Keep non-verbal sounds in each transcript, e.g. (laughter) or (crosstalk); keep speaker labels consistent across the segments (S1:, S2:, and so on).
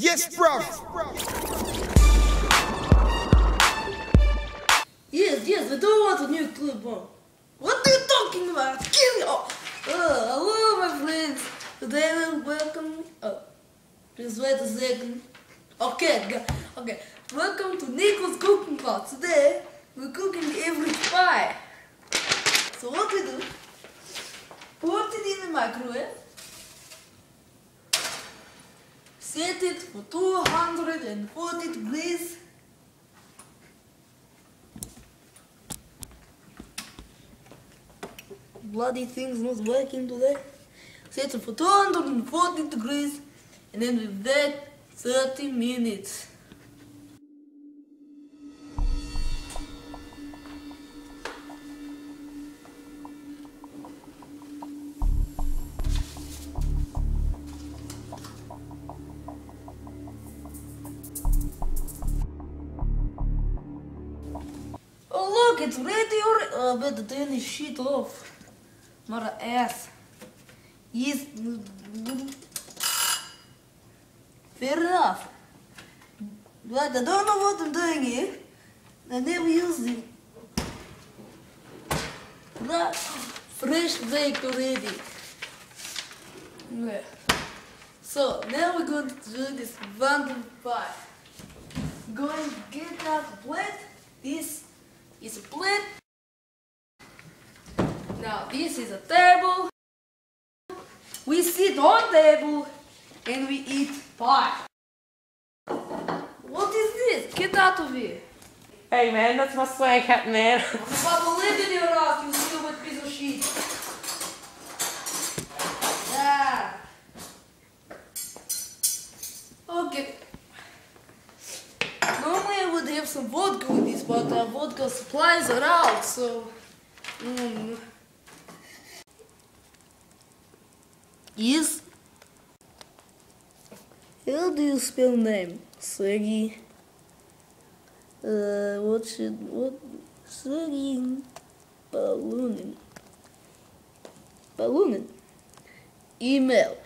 S1: Yes, bruv.
S2: Yes, yes, I don't want a new clip on. What are you talking about? Kill me! Oh, uh, hello, my friends. Today we'll welcome. Oh, just wait a second. Okay, okay. Welcome to Niko's cooking pot. Today we're cooking every pie. So what we do? Put it in the microwave. Set it for 240 degrees. bloody thing's not working today. Set it for 240 degrees and then we wait 30 minutes. It's ready I better turn this shit off. An ass. Yes. Mm, mm. Fair enough. But I don't know what I'm doing here. I never used it. Fresh baked already. Yeah. So now we're going to do this random pie. Going to get a plate. This is a plate. Now this is a table. We sit on table and we eat pie. What is this? Get out of here.
S3: Hey man, that's my swag hat, man. (laughs)
S2: Papa, live in your ass, you stupid piece of shit. Yeah. Okay. Normally I would have some vodka but our vodka supplies are out, so. Mm. Yes. How do you spell name? Sergey. Uh, what should what? Sergey Balloonin. Balloonin. Email.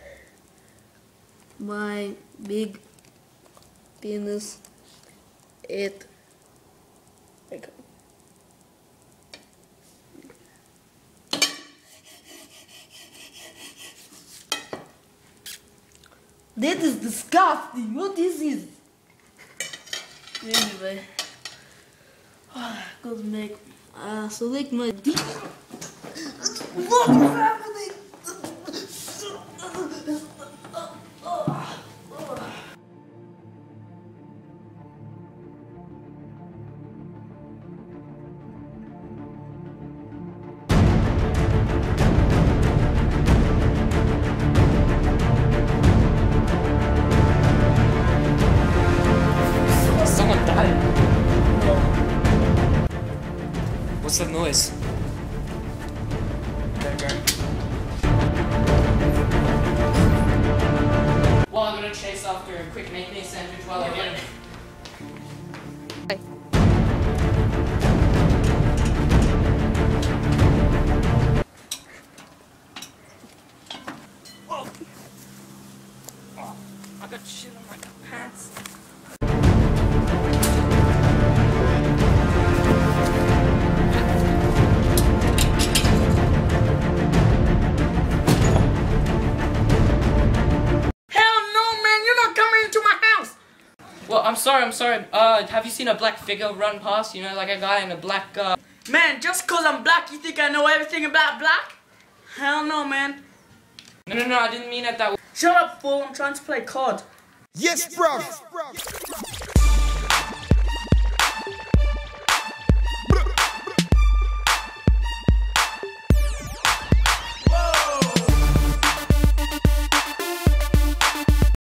S2: My big penis at. Okay. That is disgusting. What is this? Anyway, ah, (sighs) gotta make uh, select my. What is happening?
S3: Noise? Well, I'm gonna chase after a quick make me sandwich while I get it. I'm sorry, I'm sorry. Uh, have you seen a black figure run past? You know, like a guy in a black, uh...
S4: Man, just cause I'm black, you think I know everything about black? Hell no, man.
S3: No, no, no, I didn't mean it that way.
S4: Shut up, fool. I'm trying to play COD.
S1: Yes, bruv.